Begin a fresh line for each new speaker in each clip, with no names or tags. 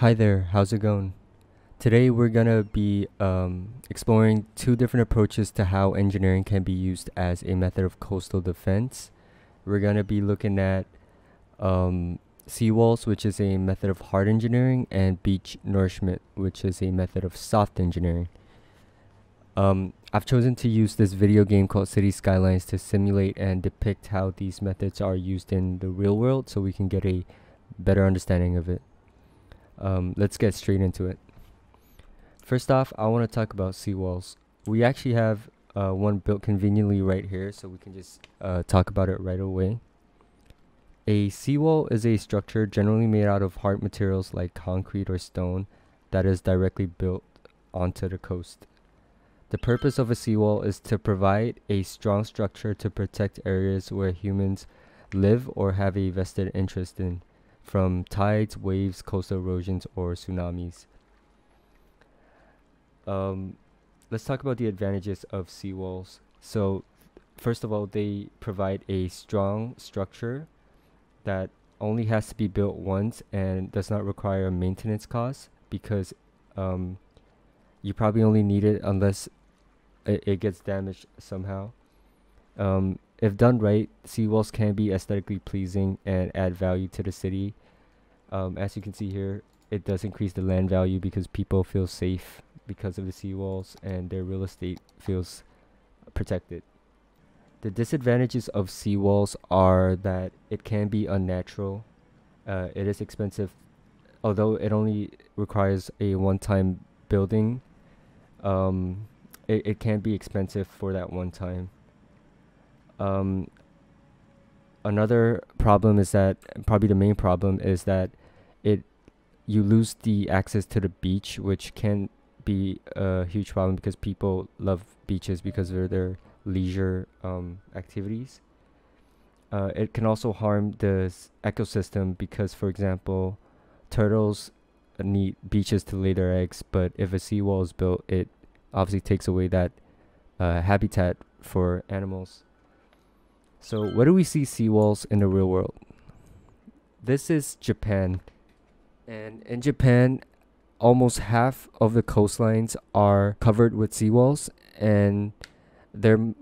Hi there, how's it going? Today we're gonna be um, exploring two different approaches to how engineering can be used as a method of coastal defense. We're gonna be looking at um, seawalls, which is a method of hard engineering, and beach nourishment, which is a method of soft engineering. Um, I've chosen to use this video game called City Skylines to simulate and depict how these methods are used in the real world so we can get a better understanding of it. Um, let's get straight into it. First off, I want to talk about seawalls. We actually have uh, one built conveniently right here, so we can just uh, talk about it right away. A seawall is a structure generally made out of hard materials like concrete or stone that is directly built onto the coast. The purpose of a seawall is to provide a strong structure to protect areas where humans live or have a vested interest in from tides, waves, coastal erosions, or tsunamis. Um, let's talk about the advantages of seawalls. So, first of all, they provide a strong structure that only has to be built once and does not require maintenance costs because um, you probably only need it unless it, it gets damaged somehow. Um, if done right, seawalls can be aesthetically pleasing and add value to the city. Um, as you can see here, it does increase the land value because people feel safe because of the seawalls and their real estate feels protected. The disadvantages of seawalls are that it can be unnatural. Uh, it is expensive, although it only requires a one-time building. Um, it, it can be expensive for that one time. Um, another problem is that probably the main problem is that it you lose the access to the beach, which can be a huge problem because people love beaches because of their leisure um, activities. Uh, it can also harm the ecosystem because, for example, turtles need beaches to lay their eggs, but if a seawall is built, it obviously takes away that uh, habitat for animals. So, where do we see seawalls in the real world? This is Japan. And in Japan, almost half of the coastlines are covered with seawalls, and they're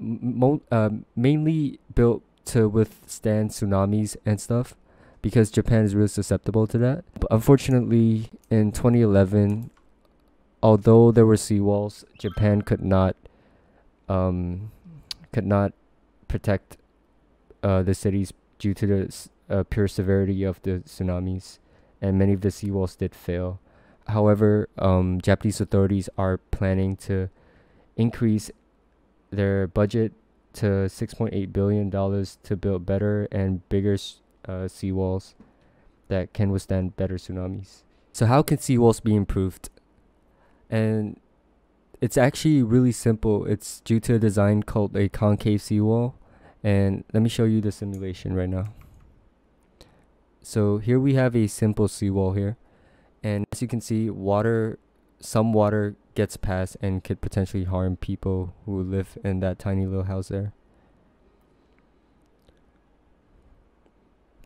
uh, mainly built to withstand tsunamis and stuff because Japan is really susceptible to that. But unfortunately, in 2011, although there were seawalls, Japan could not um, could not protect uh, the cities due to the uh, pure severity of the tsunamis, and many of the seawalls did fail. However, um, Japanese authorities are planning to increase their budget to 6.8 billion dollars to build better and bigger uh, seawalls that can withstand better tsunamis. So, how can seawalls be improved? And it's actually really simple. It's due to a design called a concave seawall. And let me show you the simulation right now. So here we have a simple seawall here. And as you can see, water, some water gets past and could potentially harm people who live in that tiny little house there.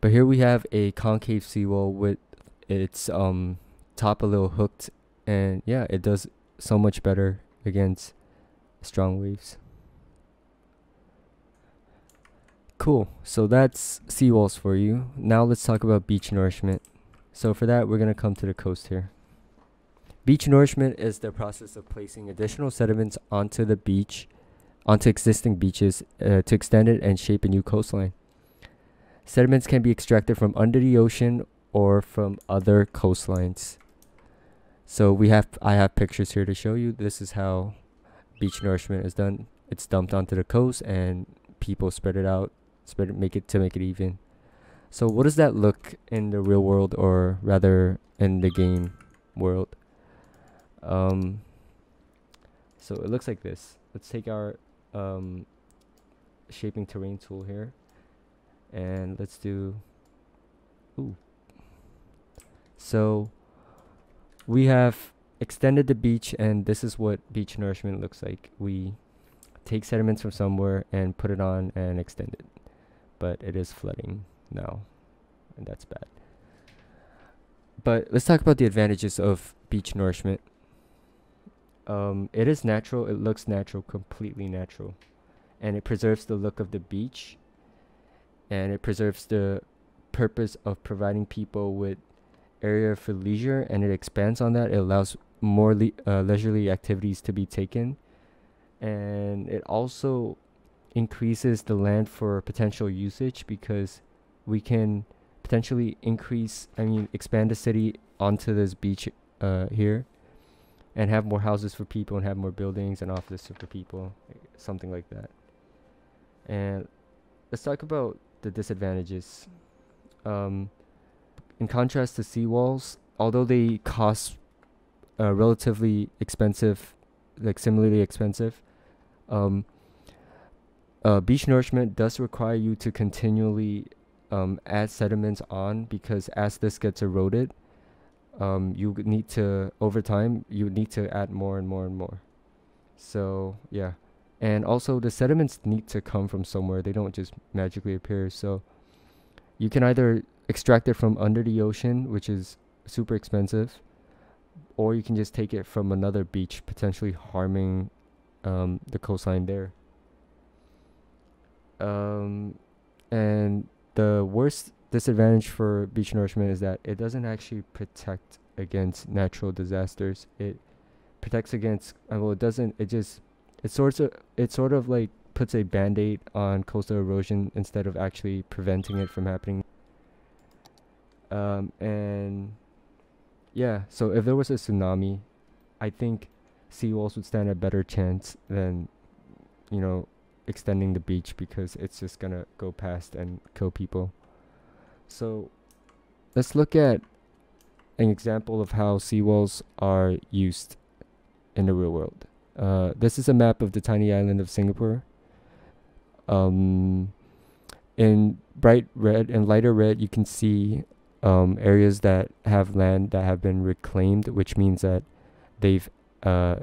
But here we have a concave seawall with its um top a little hooked and yeah, it does so much better against strong waves. Cool. So that's seawalls for you. Now let's talk about beach nourishment. So for that, we're going to come to the coast here. Beach nourishment is the process of placing additional sediments onto the beach, onto existing beaches uh, to extend it and shape a new coastline. Sediments can be extracted from under the ocean or from other coastlines. So we have I have pictures here to show you. This is how beach nourishment is done. It's dumped onto the coast and people spread it out it, make it to make it even. So what does that look in the real world, or rather in the game world? Um, so it looks like this. Let's take our um, shaping terrain tool here, and let's do. Ooh. So we have extended the beach, and this is what beach nourishment looks like. We take sediments from somewhere and put it on and extend it but it is flooding now, and that's bad. but let's talk about the advantages of beach nourishment. Um, it is natural. It looks natural, completely natural, and it preserves the look of the beach. And it preserves the purpose of providing people with area for leisure, and it expands on that. It allows more le- uh, leisurely activities to be taken, and it also increases the land for potential usage because we can potentially increase, I mean, expand the city onto this beach uh, here and have more houses for people and have more buildings and offices for people, something like that. And let's talk about the disadvantages. Um, in contrast to seawalls, although they cost uh, relatively expensive, like similarly expensive, um, uh, beach nourishment does require you to continually um, add sediments on because as this gets eroded, um, you need to over time you need to add more and more and more. So yeah, and also the sediments need to come from somewhere. They don't just magically appear. So you can either extract it from under the ocean, which is super expensive, or you can just take it from another beach, potentially harming um, the coastline there. Um, and the worst disadvantage for beach nourishment is that it doesn't actually protect against natural disasters. It protects against uh, well, it doesn't. It just it sorts of it sort of like puts a band-aid on coastal erosion instead of actually preventing it from happening. Um, and yeah, so if there was a tsunami, I think seawalls would stand a better chance than, you know, extending the beach because it's just gonna go past and kill people. So let's look at an example of how seawalls are used in the real world. Uh, this is a map of the tiny island of Singapore. Um, in bright red and lighter red, you can see um, areas that have land that have been reclaimed, which means that they've uh,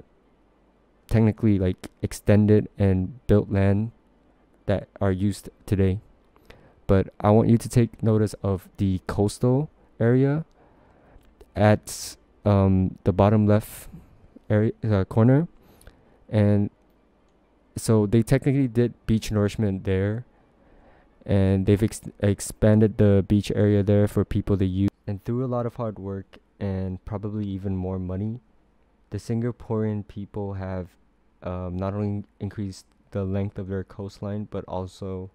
technically like extended and built land that are used today. But I want you to take notice of the coastal area at um, the bottom left area uh, corner, and so they technically did beach nourishment there, and they've ex- expanded the beach area there for people to use. And through a lot of hard work and probably even more money, the Singaporean people have um, not only increased the length of their coastline, but also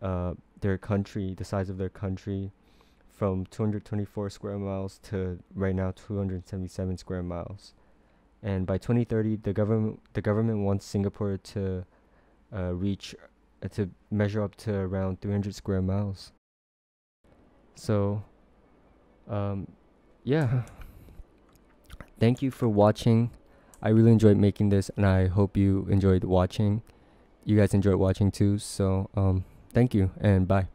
uh, their country, the size of their country, from 224 square miles to right now 277 square miles. And by 2030, the government the government wants Singapore to uh, reach uh, to measure up to around 300 square miles. So, um, yeah. Thank you for watching. I really enjoyed making this, and I hope you enjoyed watching. You guys enjoyed watching too. So, um, thank you and bye.